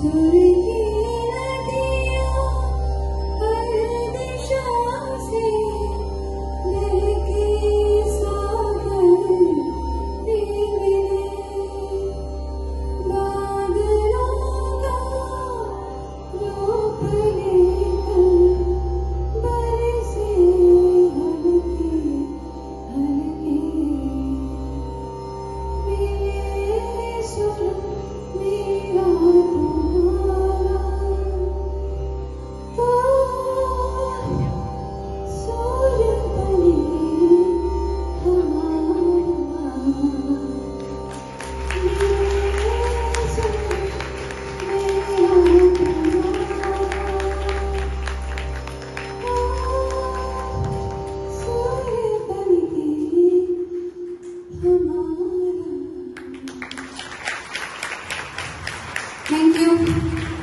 Story Thank you.